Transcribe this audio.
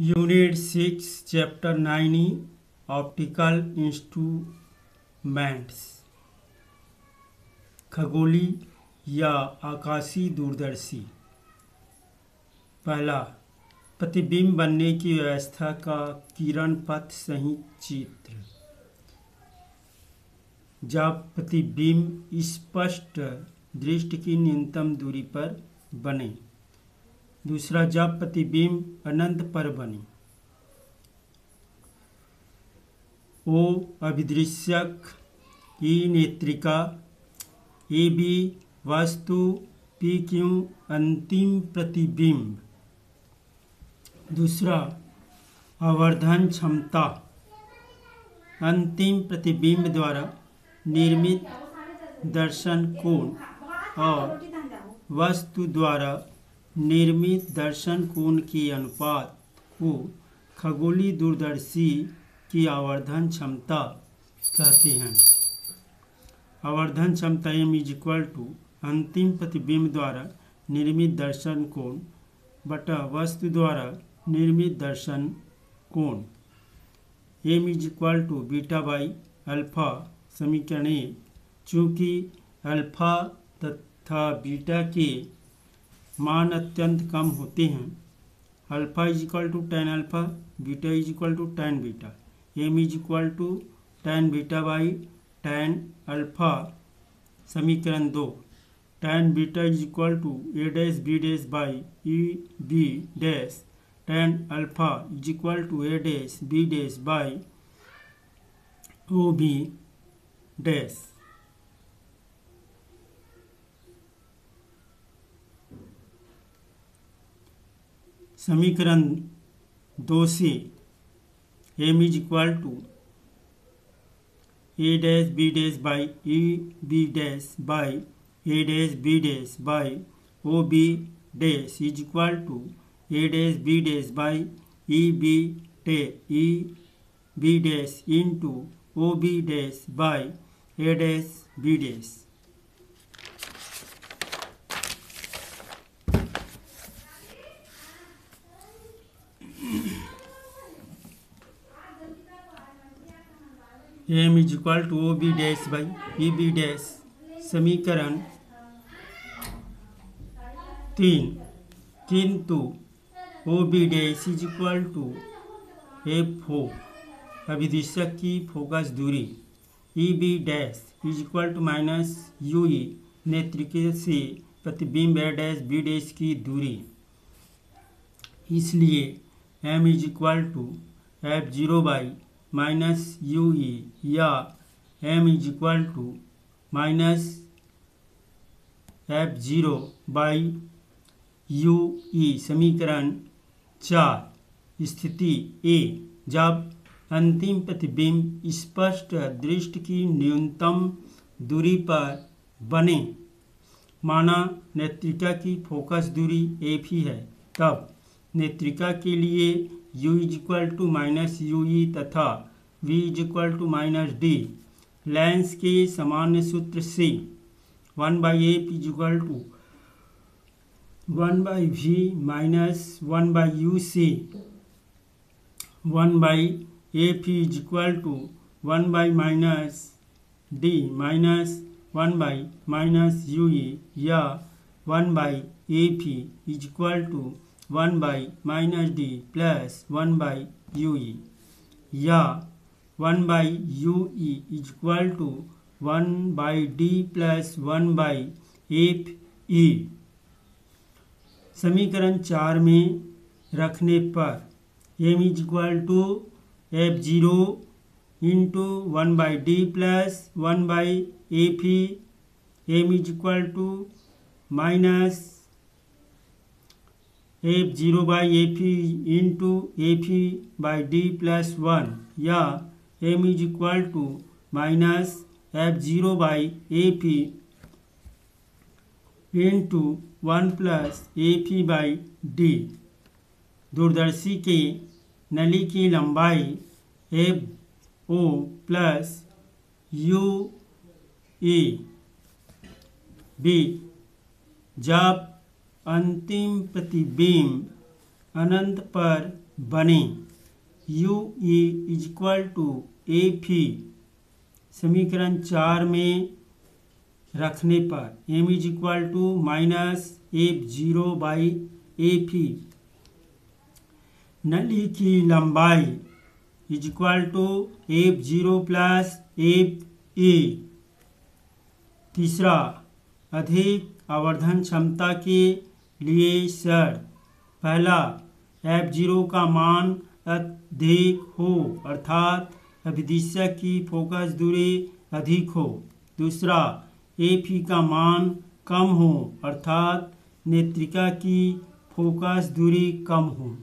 Unit six, chapter nine optical instruments. खगोली या आकाशीय दूरदर्शी। पहला, प्रतिबिंब बनने की व्यवस्था का किरण पथ सही चित्र। जब प्रतिबिंब स्पष्ट दृष्टि की न्यूनतम दूरी पर बने दूसरा जब प्रतिबिंब अनंत पर बने। ओ अभिदृश्यक, ई नेत्रिका, ए बी वस्तु, पी क्यू अंतिम प्रतिबिंब। दूसरा, आवर्धन क्षमता, अंतिम प्रतिबिंब द्वारा निर्मित दर्शन कोण और वस्तु द्वारा निर्मित दर्शन कोण के अनुपात? को खगोलीय दूरदर्शी की आवर्धन क्षमता कहते हैं। आवर्धन क्षमता एम इज़ इक्वल टू अंतिम प्रतिबिंब द्वारा निर्मित दर्शन कोण बटा वस्तु द्वारा निर्मित दर्शन कोण। M is equal to beta by alpha समीकरण चूँकि अल्फ़ा तथा बीटा के मान अत्यंत कम होते हैं। Alpha is equal to ten alpha, beta is equal to ten beta. M is equal to ten beta by ten alpha समीकरण दो। Ten beta is equal to A dash B dash by E B dash ten alpha is equal to A dash B dash by O B dash समीकरण दो से M is equal to A dash B dash by E B dash by A dash B dash by O B dash is equal to A dash B dash by E B dash E B dash into O B dash by A dash B dash M is equal to O B dash by E B dash समीकरण तीन। किंतु O B dash is equal to F O अभिदिशक की focus दूरी E B dash is equal to minus U E नेत्रिके से प्रतिबिंब ए dash B dash की दूरी। इसलिए M is equal to F zero by minus U E या M is equal to minus F zero by U E समीकरण चार, स्थिति ए जब अंतिम प्रतिबिंब स्पष्ट दृष्टि की न्यूनतम दूरी पर बने, माना नेत्रिका की फोकस दूरी एफ़ ही है, तब नेत्रिका के लिए u is equal to minus u e तथा v is equal to minus d lens के सामान्य सूत्र से one by f is equal to one by v minus one by u से one by f is equal to one by minus d minus one by minus u e या one by f is equal to one by minus d plus one by u e. या one by u e equal to one by d plus one by f e. समीकरण चार में रखने पर m is equal to f zero into one by d plus one by f e. M is equal to minus f zero by f e into f e by d plus one या m is equal to minus f zero by f e into one plus f e by d दूरदर्शी के नली की लंबाई f o plus u e B जब अंतिम प्रतिबिंब अनंत पर बने। U e is equal to f e समीकरण चार में रखने पर m is equal to minus f zero by f e नली की लंबाई is equal to f zero plus f e तीसरा, अधिक आवर्धन क्षमता के लिए सर पहला एफ़ ज़ीरो का मान अधिक हो, अर्थात अभिदिशक की फोकस दूरी अधिक हो। दूसरा ए पी का मान कम हो, अर्थात नेत्रिका की फोकस दूरी कम हो।